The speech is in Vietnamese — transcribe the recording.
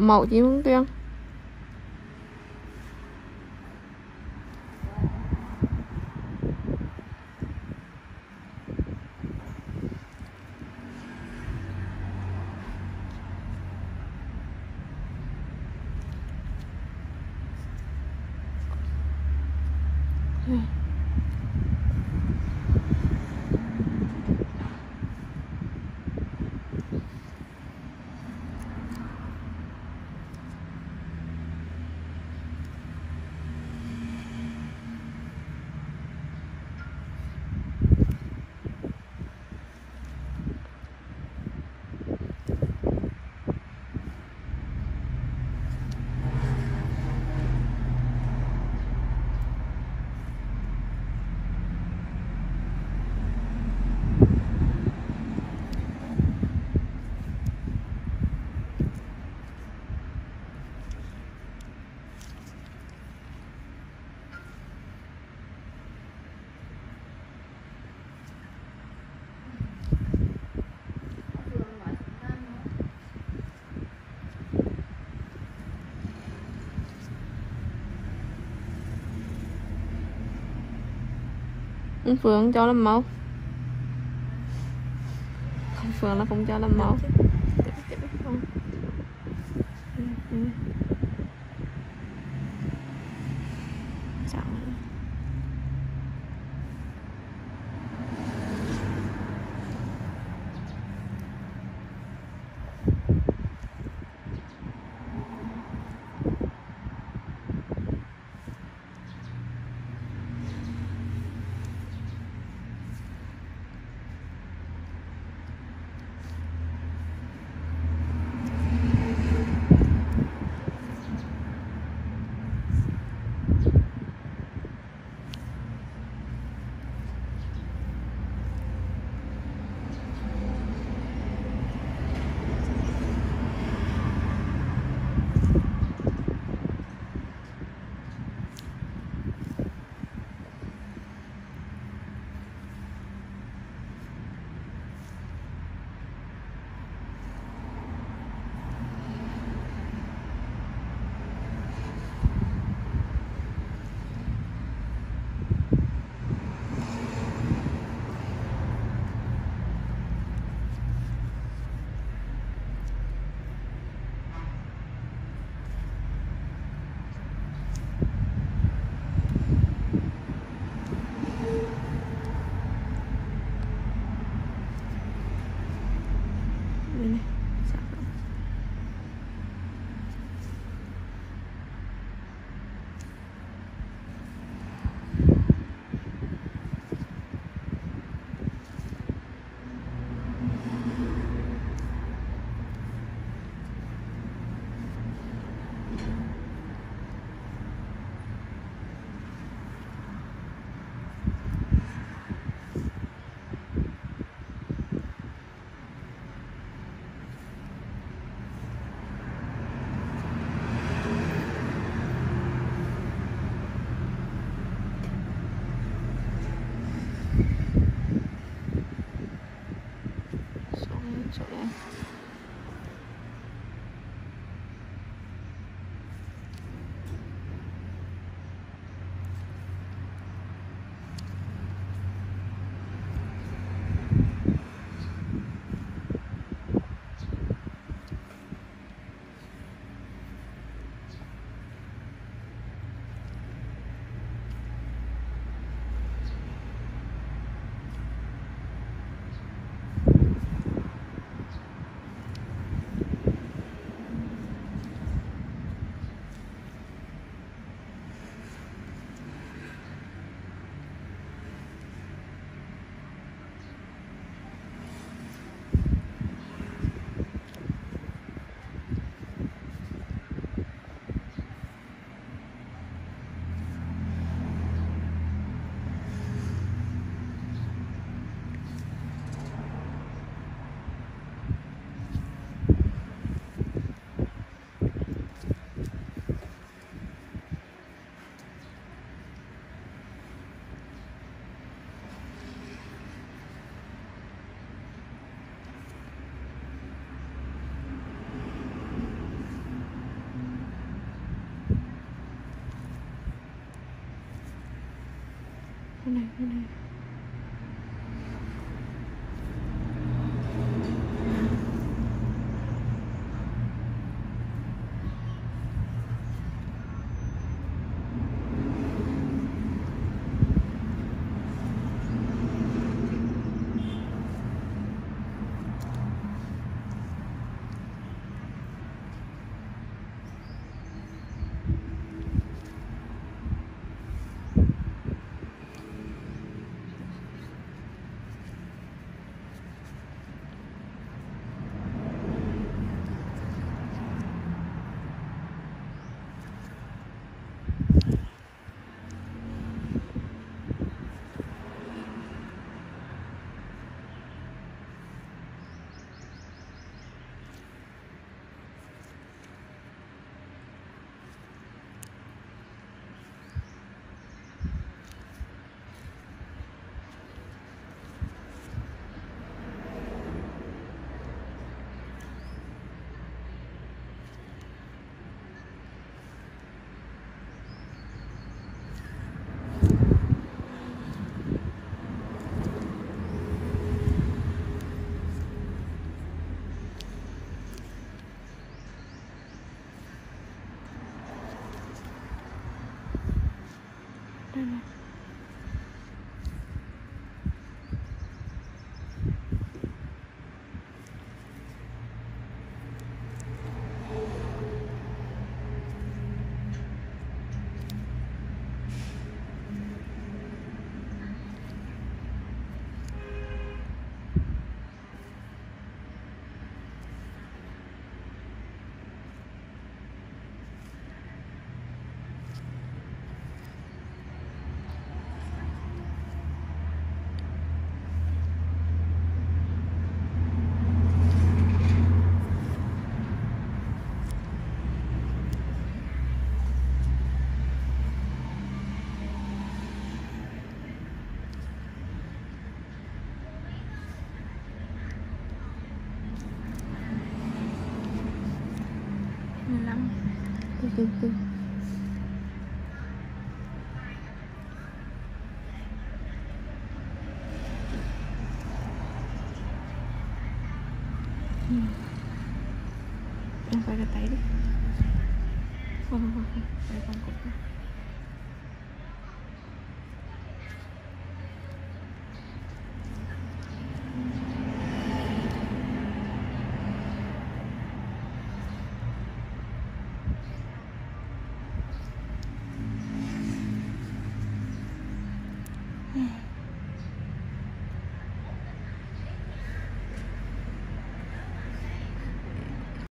毛巾垫 không phường cho làm mẫu không phường là không cho làm mẫu cái này cái này đây cưng cưng. Em phải cái tay đi không không không Phải con cục